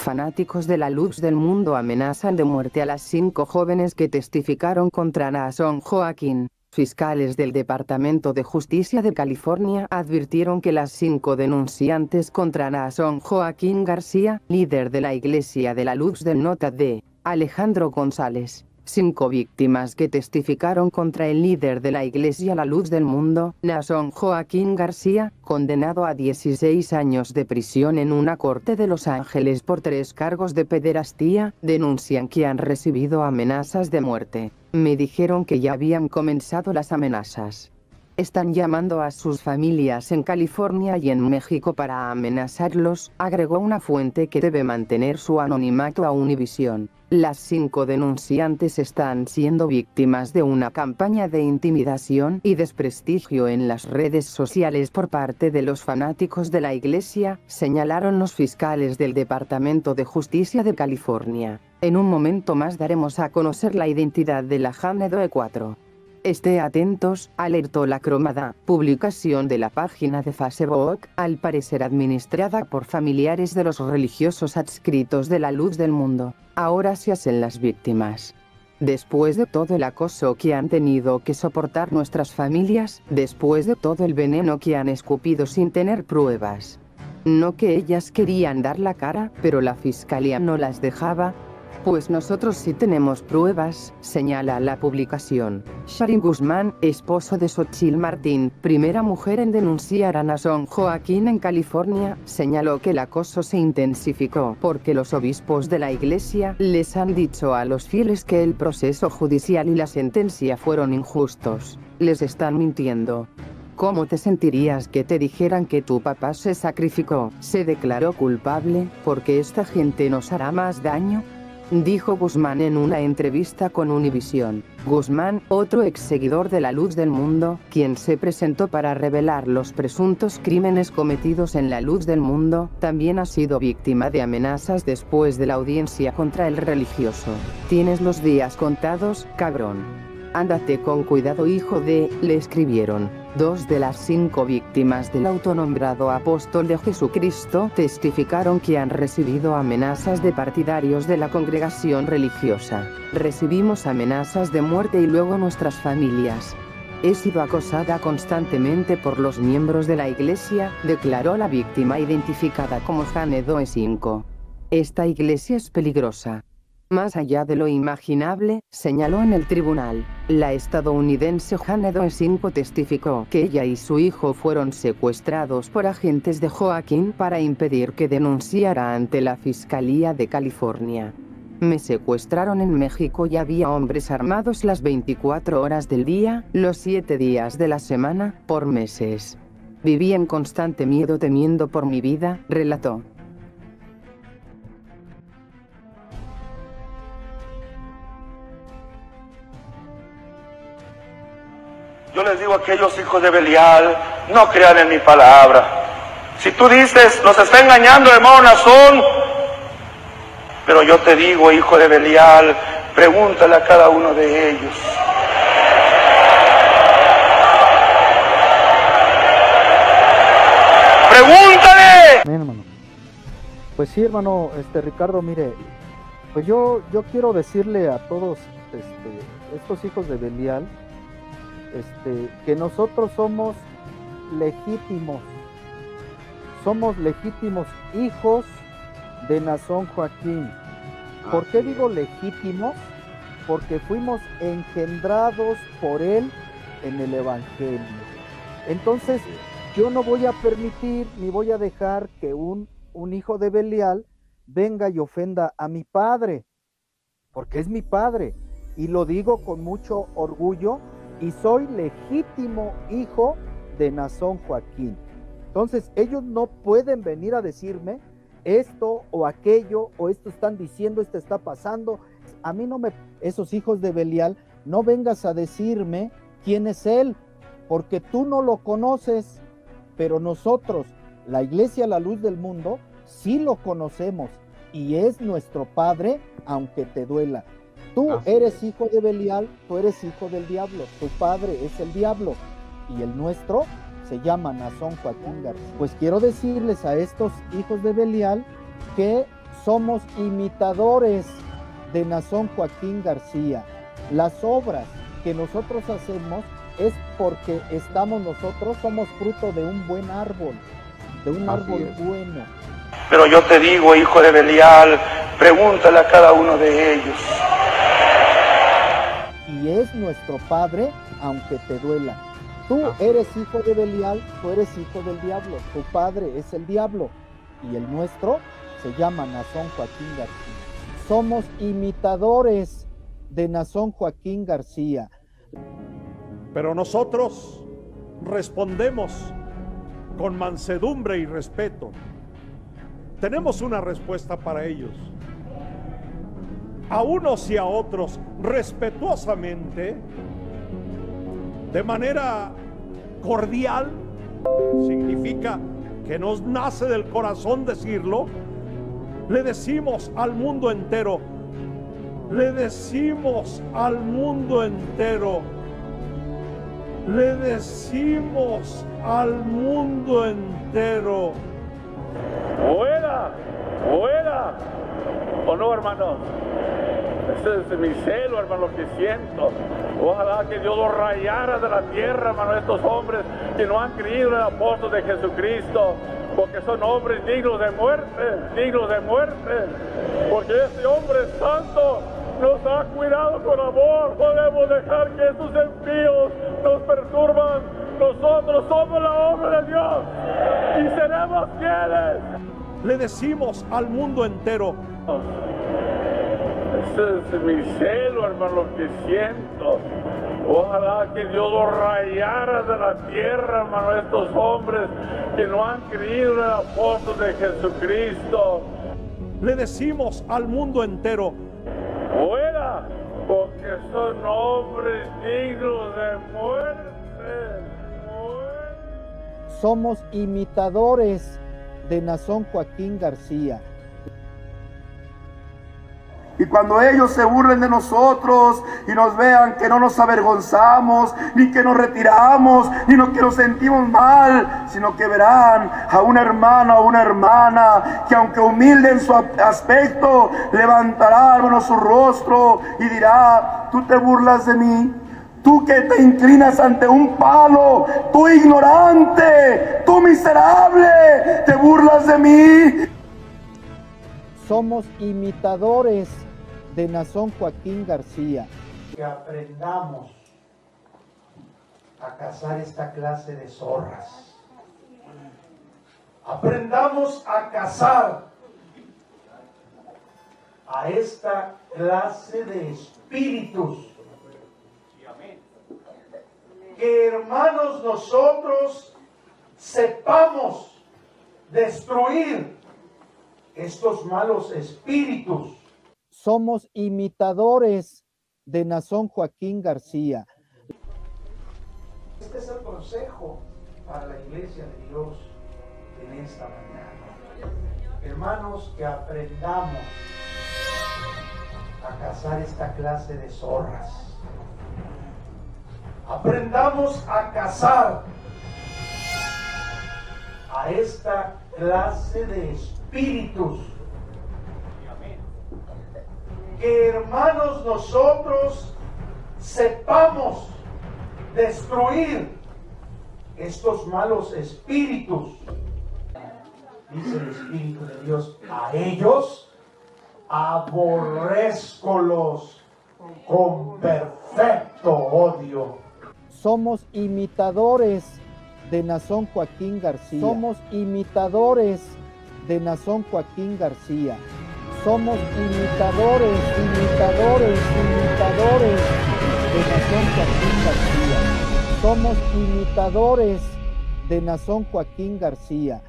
Fanáticos de la luz del mundo amenazan de muerte a las cinco jóvenes que testificaron contra Nason Joaquín. Fiscales del Departamento de Justicia de California advirtieron que las cinco denunciantes contra Nason Joaquín García, líder de la Iglesia de la Luz del Nota de Alejandro González, cinco víctimas que testificaron contra el líder de la Iglesia La Luz del Mundo, Nason Joaquín García, condenado a 16 años de prisión en una corte de Los Ángeles por tres cargos de pederastía, denuncian que han recibido amenazas de muerte. Me dijeron que ya habían comenzado las amenazas. Están llamando a sus familias en California y en México para amenazarlos, agregó una fuente que debe mantener su anonimato a Univision. Las cinco denunciantes están siendo víctimas de una campaña de intimidación y desprestigio en las redes sociales por parte de los fanáticos de la iglesia, señalaron los fiscales del Departamento de Justicia de California. En un momento más daremos a conocer la identidad de la Janedo E4. Esté atentos, alertó la cromada, publicación de la página de Facebook, al parecer administrada por familiares de los religiosos adscritos de la luz del mundo. Ahora se hacen las víctimas. Después de todo el acoso que han tenido que soportar nuestras familias, después de todo el veneno que han escupido sin tener pruebas. No que ellas querían dar la cara, pero la fiscalía no las dejaba, pues nosotros sí tenemos pruebas, señala la publicación. Sharin Guzmán, esposo de Xochitl Martín, primera mujer en denunciar a Nason Joaquín en California, señaló que el acoso se intensificó porque los obispos de la iglesia les han dicho a los fieles que el proceso judicial y la sentencia fueron injustos. Les están mintiendo. ¿Cómo te sentirías que te dijeran que tu papá se sacrificó, se declaró culpable, porque esta gente nos hará más daño? Dijo Guzmán en una entrevista con Univision. Guzmán, otro ex seguidor de la luz del mundo, quien se presentó para revelar los presuntos crímenes cometidos en la luz del mundo, también ha sido víctima de amenazas después de la audiencia contra el religioso. Tienes los días contados, cabrón. Ándate con cuidado hijo de, le escribieron. Dos de las cinco víctimas del autonombrado apóstol de Jesucristo testificaron que han recibido amenazas de partidarios de la congregación religiosa. Recibimos amenazas de muerte y luego nuestras familias. He sido acosada constantemente por los miembros de la iglesia, declaró la víctima identificada como Jane Doe 5. Esta iglesia es peligrosa. Más allá de lo imaginable, señaló en el tribunal, la estadounidense Hannah Doe 5 testificó que ella y su hijo fueron secuestrados por agentes de Joaquín para impedir que denunciara ante la Fiscalía de California. Me secuestraron en México y había hombres armados las 24 horas del día, los 7 días de la semana, por meses. Viví en constante miedo temiendo por mi vida, relató. Yo les digo a aquellos hijos de Belial, no crean en mi palabra. Si tú dices, nos está engañando hermano Nazón, pero yo te digo, hijo de Belial, pregúntale a cada uno de ellos. Pregúntale. hermano. Pues sí, hermano, este Ricardo, mire, pues yo, yo quiero decirle a todos este, estos hijos de Belial, este, que nosotros somos legítimos, somos legítimos hijos de Nazón Joaquín. ¿Por qué digo legítimos? Porque fuimos engendrados por él en el Evangelio. Entonces, yo no voy a permitir ni voy a dejar que un, un hijo de Belial venga y ofenda a mi padre, porque es mi padre. Y lo digo con mucho orgullo y soy legítimo hijo de Nazón Joaquín. Entonces ellos no pueden venir a decirme esto o aquello o esto están diciendo, esto está pasando. A mí no me, esos hijos de Belial, no vengas a decirme quién es él, porque tú no lo conoces, pero nosotros, la iglesia, la luz del mundo, sí lo conocemos y es nuestro Padre, aunque te duela. Tú eres hijo de Belial, tú eres hijo del diablo, tu padre es el diablo y el nuestro se llama Nazón Joaquín García. Pues quiero decirles a estos hijos de Belial que Somos imitadores de Nazón Joaquín García. Las obras que nosotros hacemos es porque estamos nosotros, somos fruto de un buen árbol, de un árbol bueno. Pero yo te digo, hijo de Belial, pregúntale a cada uno de ellos. Y es nuestro Padre, aunque te duela. Tú eres hijo de Belial, tú eres hijo del diablo. Tu padre es el diablo. Y el nuestro se llama Nazón Joaquín García. Somos imitadores de Nazón Joaquín García. Pero nosotros respondemos con mansedumbre y respeto. Tenemos una respuesta para ellos. A unos y a otros, respetuosamente, de manera cordial, significa que nos nace del corazón decirlo, le decimos al mundo entero, le decimos al mundo entero, le decimos al mundo entero. Fuera, fuera. ¿O no, hermano? Ese es mi celo, hermano, que siento. Ojalá que Dios los rayara de la tierra, hermano, estos hombres que no han creído en el apóstol de Jesucristo, porque son hombres dignos de muerte, dignos de muerte, porque este hombre santo nos ha cuidado con amor. Podemos dejar que estos envíos nos perturban. Nosotros somos la obra de Dios y seremos fieles. Le decimos al mundo entero. Ese es mi celo, hermano, que siento. Ojalá que Dios los rayara de la tierra, hermano, estos hombres que no han creído en el apóstol de Jesucristo. Le decimos al mundo entero, fuera, porque son hombres dignos de muerte. Somos imitadores de Nazón Joaquín García. Y cuando ellos se burlen de nosotros y nos vean que no nos avergonzamos, ni que nos retiramos, ni que nos sentimos mal, sino que verán a un hermano o una hermana que aunque humilde en su aspecto, levantará hermano su rostro y dirá, tú te burlas de mí. Tú que te inclinas ante un palo, tú ignorante, tú miserable, te burlas de mí. Somos imitadores de Nazón Joaquín García. Que aprendamos a cazar esta clase de zorras. Aprendamos a cazar a esta clase de espíritus. Que hermanos nosotros sepamos destruir estos malos espíritus somos imitadores de Nazón Joaquín García. Este es el consejo para la iglesia de Dios en esta mañana. Hermanos, que aprendamos a cazar esta clase de zorras. Aprendamos a cazar a esta clase de espíritus que hermanos nosotros sepamos destruir estos malos espíritus. Dice el Espíritu de Dios, a ellos aborrezcolos con perfecto odio. Somos imitadores de Nazón Joaquín García. Somos imitadores de Nazón Joaquín García. Somos imitadores, imitadores, imitadores de Nazón Joaquín García. Somos imitadores de Nazón Joaquín García.